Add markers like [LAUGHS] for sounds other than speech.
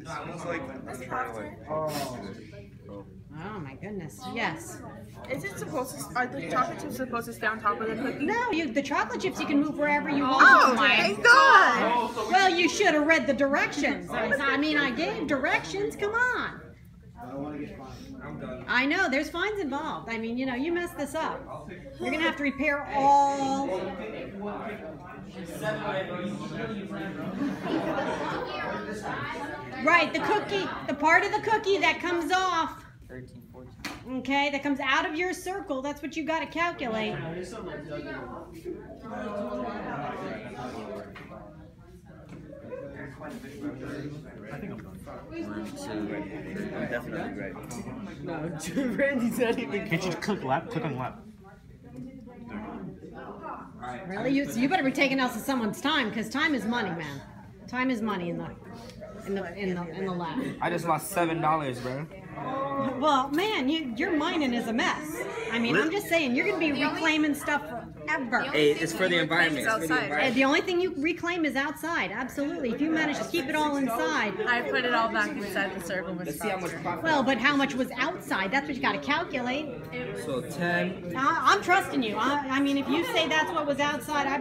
It smells like I'm trying to like. Oh my goodness. Yes. Is it supposed to? Are the chocolate chips supposed to stay on top of the cookie? No, you the chocolate chips you can move wherever you oh, want. Oh, thank God! Well, you should have read the directions. I mean, I gave directions. Come on. I know there's fines involved. I mean, you know, you messed this up. You're gonna have to repair all. [LAUGHS] Right, the cookie, the part of the cookie that comes off. 13, 14. Okay, that comes out of your circle. That's what you got to calculate. One, two, I'm definitely right. No, Randy's not even. Can't you click left? Click on left. Really, you so you better be taking else of someone's time because time is money, man. Time is money in the in the in the in the lab. I just lost seven dollars, bro. Well, man, you your mining is a mess. I mean, I'm just saying you're gonna be reclaiming stuff forever. Hey, it's for the environment. It's for the environment. the only thing you reclaim is outside. Absolutely. If you manage to keep it all inside. I put it all back inside the circle Let's see how much profit. Well, but how much was outside? That's what you got to calculate. So ten. I, I'm trusting you. I, I mean, if you say that's what was outside, I